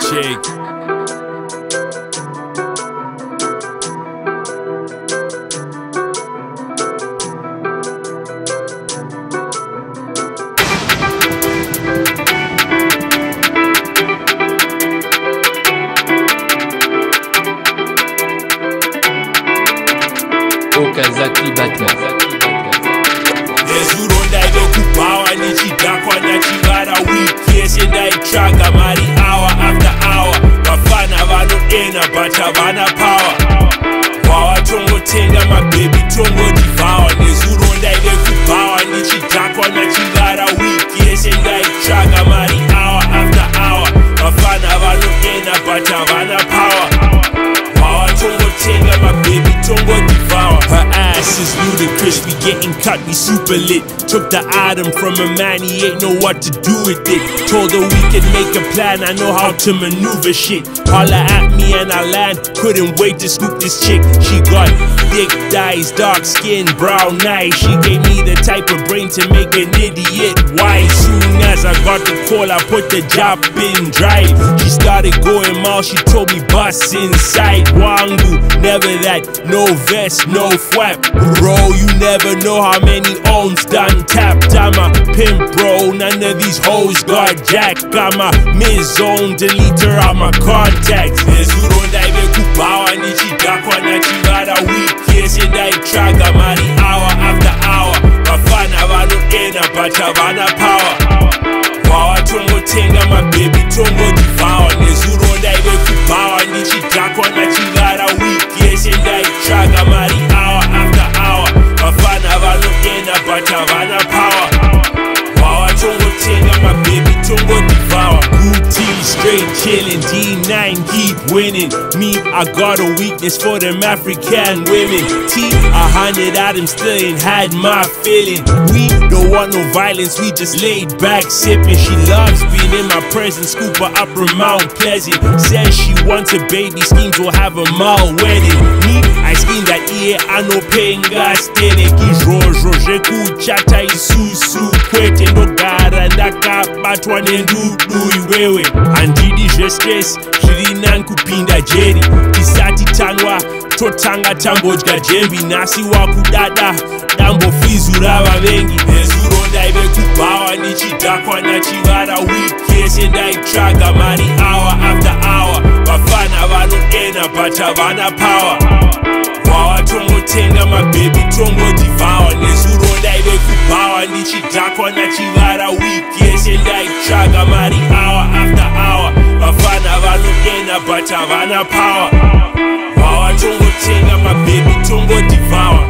Check. okazaki batman nezuro ndaive kubhawa nichidhakwa ndachivara wiki yese ndaitsvaga mari havana power. Wavatongotenga mabhebi tongodhivhawa her ass is ludicrous we getting cut we super lit. Took the item from a man he ain't know what to do with it. Told her we could make a plan i know how to maneuver shit. Holla at me and i land couldn't wait to scoop this chick. She got thick thighs dark skin brown eyes. She gave me the type of brain to make an idiot. Soon i the call i put the job in drive she started going mal she told me bust inside wangu never that no vest no flap. Bro you never know how many owns done tapped. I'm a pimp bro none of these hoes got jack i'm a mid-zone deleter of my contacts nezuro ndaive kubhawa nichidhakwa nachivara wiki yese ndaitsvaga mari hour after hour. Vafana vanoena but havana mabhebi tongodhivhawa nezuro ndaive kubhawa nichidhakwa nachivara wiki yese ndaitsvaga mari hour after hour vafana vanoena but havana power wavatongotenga mabhebi tongodhivhawa guti straight chillin d9 keep winning. Me i got a weakness for them african women. T a hundred items still ain't had my feeling. We don't want no violence we just laid back sipping she loves being in my presence scoop her up from mount pleasant. Says she wants a baby schemes will have a mal wedding. Me i scheme that ear, I no iye anopenga stereki izvozvo zvekuchata isusu kwete ndogara ndakabatwa nendudu iwewe. Handidi zvestress zviri nani kupinda jeri. Tisati tanwa totanga tambodya jembi. Nhasi wakudada dambofizura vavengi nezuro ndaive kubhawa nichidhakwa nachivara wiki yese ndaitsvaga mari hour after hour. Vafana vanoena but havana power. Wavatongotenga mabhebi tongodhivhawa nezuro ndekubhawa ndichidhakwa ndachivara wiki yese ndaitsvaga mari awa after hour. Vafana vanodena but havana pawa vawatongotenga mabhebi tongodivhawa